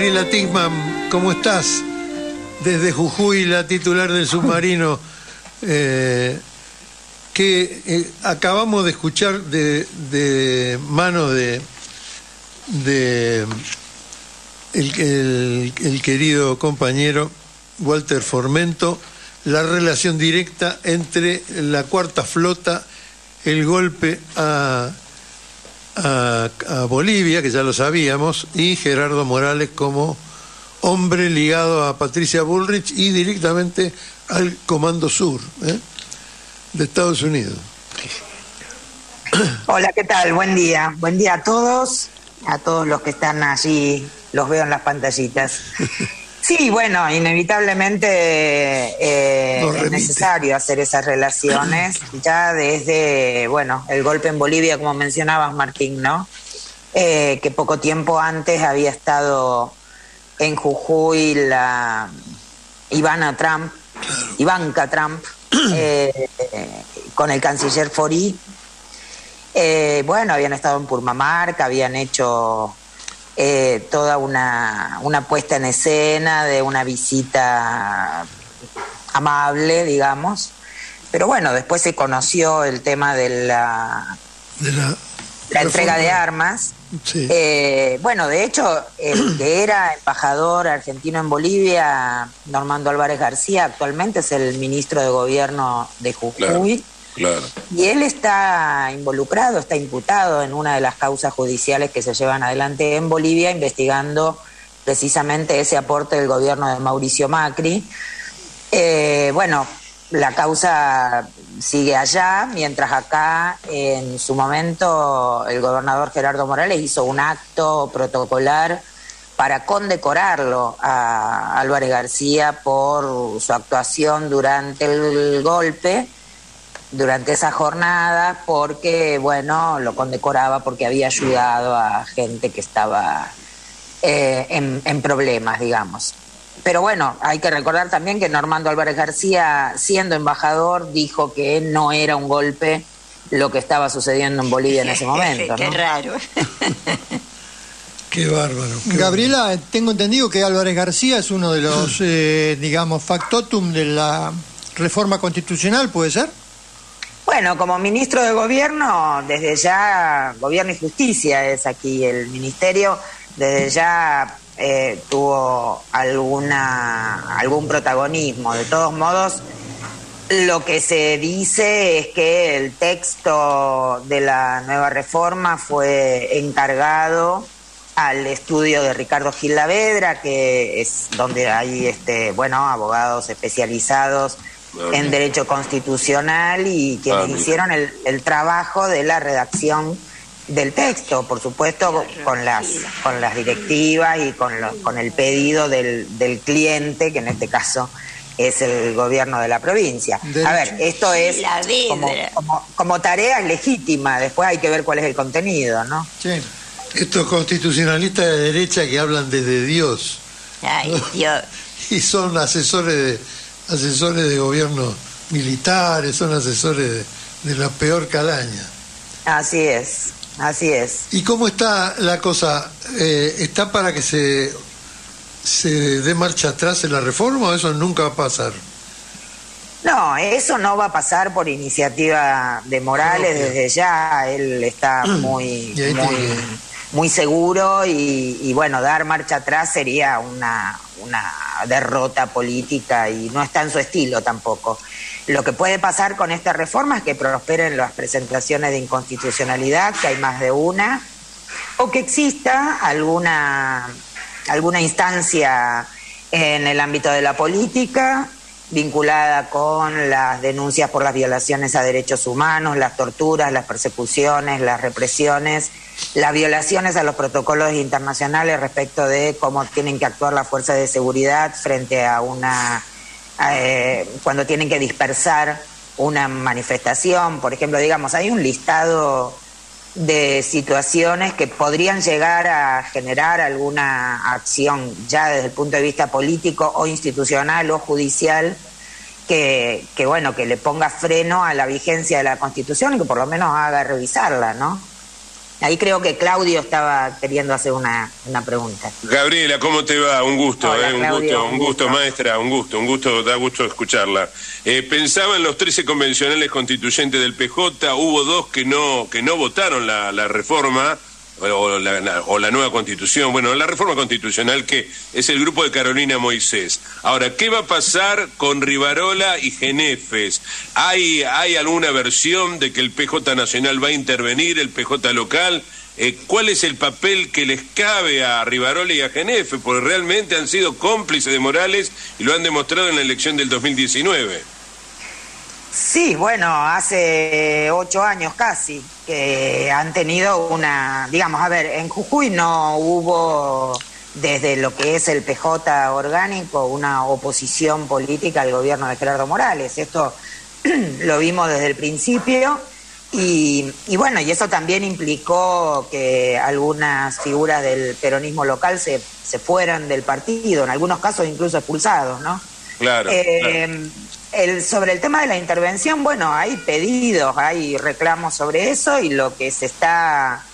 Gabriela Tigman, ¿cómo estás? Desde Jujuy, la titular del submarino, eh, que eh, acabamos de escuchar de, de mano de, de el, el querido compañero Walter Formento la relación directa entre la cuarta flota, el golpe a a, Bolivia, que ya lo sabíamos, y Gerardo Morales como hombre ligado a Patricia Bullrich y directamente al Comando Sur ¿eh? de Estados Unidos. Hola, ¿qué tal? Buen día. Buen día a todos, a todos los que están allí, los veo en las pantallitas. Sí, bueno, inevitablemente eh, es necesario hacer esas relaciones ya desde, bueno, el golpe en Bolivia, como mencionabas, Martín, ¿no? Eh, que poco tiempo antes había estado en Jujuy la Ivana Trump, Ivanka Trump, eh, con el canciller Fori. bueno, habían estado en Purmamarca, habían hecho eh, toda una, una puesta en escena de una visita amable, digamos. Pero bueno, después se conoció el tema de la, la, entrega de armas. Eh, bueno, de hecho, el que era embajador argentino en Bolivia, Normando Álvarez García, actualmente es el ministro de Gobierno de Jujuy. Y él está involucrado, está imputado en una de las causas judiciales que se llevan adelante en Bolivia, investigando precisamente ese aporte del gobierno de Mauricio Macri. Eh, bueno, la causa sigue allá, mientras acá en su momento el gobernador Gerardo Morales hizo un acto protocolar para condecorarlo a Álvarez García por su actuación durante el golpe durante esa jornada porque, bueno, lo condecoraba porque había ayudado a gente que estaba eh, en, problemas, digamos. Pero bueno, hay que recordar también que Normando Álvarez García, siendo embajador, dijo que no era un golpe lo que estaba sucediendo en Bolivia en ese momento. Qué raro. Qué bárbaro. Gabriela, tengo entendido que Álvarez García es uno de los, eh, digamos, factotum de la reforma constitucional, ¿puede ser? Bueno, como ministro de Gobierno, desde ya, Gobierno y Justicia es aquí el ministerio, desde ya eh, tuvo alguna, algún protagonismo. De todos modos, lo que se dice es que el texto de la nueva reforma fue encargado al estudio de Ricardo Gil Lavedra, que es donde hay este, bueno, abogados especializados en Derecho Constitucional y quienes ah, hicieron el, el, trabajo de la redacción del texto, por supuesto con las con las directivas y con, con el pedido del, del cliente, que en este caso es el gobierno de la provincia. A ver, esto es como, como, como, tarea legítima, después hay que ver cuál es el contenido, ¿no? Sí. Estos constitucionalistas de derecha que hablan desde Dios. Ay, Dios. y son asesores de asesores de gobierno militares, son asesores de, la peor calaña. Así es, así es. ¿Y cómo está la cosa? Eh, ¿Está para que se, se dé marcha atrás en la reforma o eso nunca va a pasar? No, eso no va a pasar por iniciativa de Morales desde ya. Él está muy, muy, seguro y, bueno, dar marcha atrás sería una, una derrota política y no está en su estilo tampoco. Lo que puede pasar con esta reforma es que prosperen las presentaciones de inconstitucionalidad, que hay más de una, o que exista alguna, alguna instancia en el ámbito de la política vinculada con las denuncias por las violaciones a derechos humanos, las torturas, las persecuciones, las represiones, las violaciones a los protocolos internacionales respecto de cómo tienen que actuar las fuerzas de seguridad frente a una eh, cuando tienen que dispersar una manifestación, por ejemplo, digamos, hay un listado de situaciones que podrían llegar a generar alguna acción ya desde el punto de vista político o institucional o judicial que, bueno que le ponga freno a la vigencia de la Constitución y que por lo menos haga revisarla, ¿no? Ahí creo que Claudio estaba queriendo hacer una, pregunta. Gabriela, ¿cómo te va? Un gusto, eh, un gusto, un gusto, maestra, un gusto, un gusto, da gusto escucharla. Eh, pensaba en los 13 convencionales constituyentes del PJ, hubo dos que no, que no votaron la, la reforma, o la, nueva constitución, bueno, la reforma constitucional que es el grupo de Carolina Moisés. Ahora, ¿qué va a pasar con Rivarola y Genefes? ¿Hay, hay alguna versión de que el PJ Nacional va a intervenir, el PJ local? Eh, ¿Cuál es el papel que les cabe a Rivarola y a Genefe? Porque realmente han sido cómplices de Morales y lo han demostrado en la elección del 2019. Sí, bueno, hace ocho años casi que han tenido una, digamos, a ver, en Jujuy no hubo desde lo que es el PJ orgánico una oposición política al gobierno de Gerardo Morales. Esto lo vimos desde el principio y, y, bueno, y eso también implicó que algunas figuras del peronismo local se, se fueran del partido, en algunos casos incluso expulsados, ¿no? Claro. Eh, el, sobre el tema de la intervención, bueno, hay pedidos, hay reclamos sobre eso y lo que se está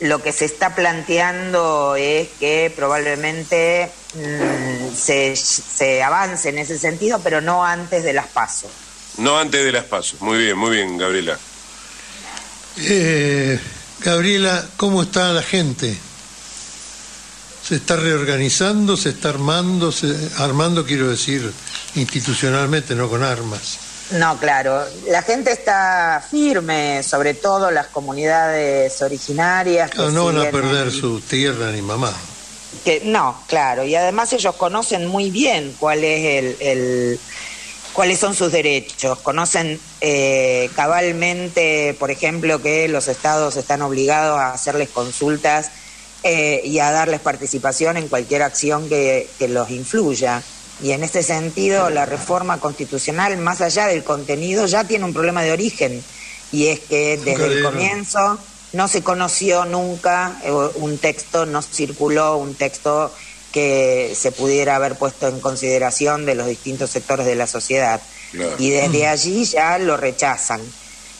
lo que se está planteando es que probablemente mm, se, se, avance en ese sentido, pero no antes de las pasos. No antes de las pasos. Muy bien, muy bien, Gabriela. Eh, Gabriela, ¿cómo está la gente? ¿Se está reorganizando? ¿Se está armando? Se, armando, quiero decir, institucionalmente, no con armas. No, claro. La gente está firme, sobre todo las comunidades originarias. no van a perder su tierra ni mamá. Que, no, claro. Y además ellos conocen muy bien cuál es el, cuáles son sus derechos. Conocen eh, cabalmente, por ejemplo, que los estados están obligados a hacerles consultas eh, y a darles participación en cualquier acción que, que los influya. Y en este sentido, la reforma constitucional, más allá del contenido, ya tiene un problema de origen. Y es que desde el comienzo no se conoció nunca eh, un texto, no circuló un texto que se pudiera haber puesto en consideración de los distintos sectores de la sociedad. Y desde allí ya lo rechazan.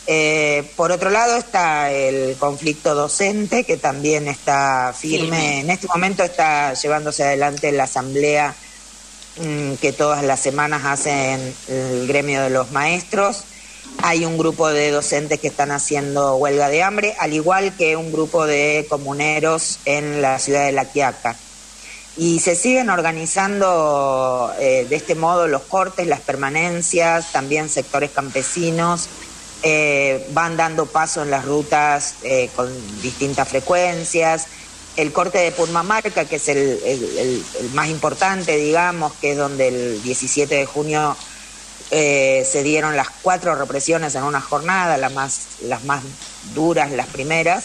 Eh, por otro lado está el conflicto docente, que también está firme. En este momento está llevándose adelante la asamblea Mm, que todas las semanas hacen el gremio de los maestros. Hay un grupo de docentes que están haciendo huelga de hambre, al igual que un grupo de comuneros en la ciudad de La Quiaca. Y se siguen organizando eh, de este modo los cortes, las permanencias, también sectores campesinos. Eh, van dando paso en las rutas eh, con distintas frecuencias el corte de Purmamarca, que es el, más importante, digamos, que es donde el 17 de junio eh, se dieron las cuatro represiones en una jornada, las más, las más duras, las primeras.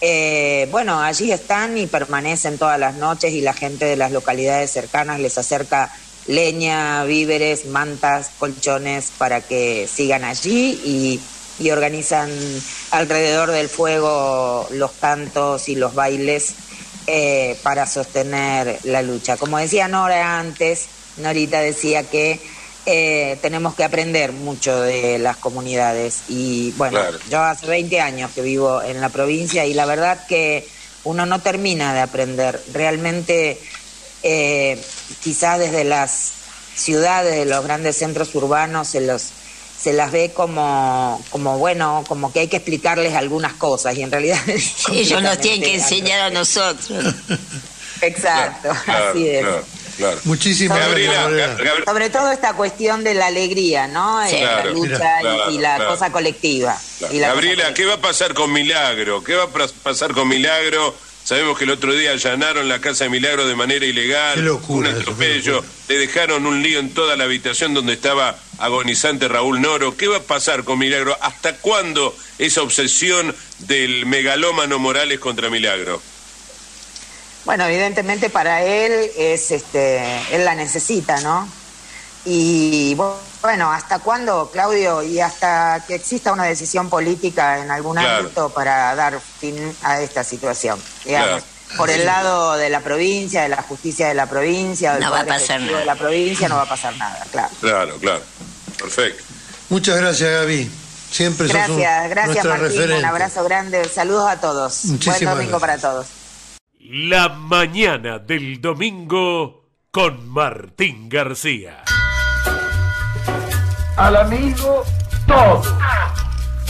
Eh, bueno, allí están y permanecen todas las noches y la gente de las localidades cercanas les acerca leña, víveres, mantas, colchones para que sigan allí y y organizan alrededor del fuego los cantos y los bailes eh, para sostener la lucha. Como decía Nora antes, Norita decía que eh, tenemos que aprender mucho de las comunidades y bueno, yo hace 20 años que vivo en la provincia y la verdad que uno no termina de aprender. Realmente eh, quizás desde las ciudades, de los grandes centros urbanos, en los se las ve como, como bueno, como que hay que explicarles algunas cosas y en realidad... Ellos nos tienen que enseñar a nosotros. Exacto, así es. Muchísimas gracias. Sobre todo esta cuestión de la alegría, ¿no? la lucha y, la cosa colectiva. Gabriela, ¿qué va a pasar con Milagro? ¿Qué va a pasar con Milagro? Sabemos que el otro día allanaron la casa de Milagro de manera ilegal, un atropello, le dejaron un lío en toda la habitación donde estaba agonizante Raúl Noro. ¿Qué va a pasar con Milagro? ¿Hasta cuándo esa obsesión del megalómano Morales contra Milagro? Bueno, evidentemente para él es este, él la necesita, ¿no? Y bueno, ¿hasta cuándo, Claudio? Y hasta que exista una decisión política en algún ámbito para dar fin a esta situación. Digamos, por el lado de la provincia, de la justicia de la provincia, del no va a pasar nada. de la provincia, no va a pasar nada, claro. Claro, claro. Perfecto. Muchas gracias, Gaby. Siempre Gracias, gracias Martín. Un abrazo grande. Saludos a todos. Buen domingo para todos. La mañana del domingo con Martín García. Al amigo todo,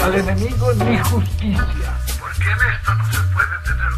al enemigo ni justicia. Porque en esto no se puede tener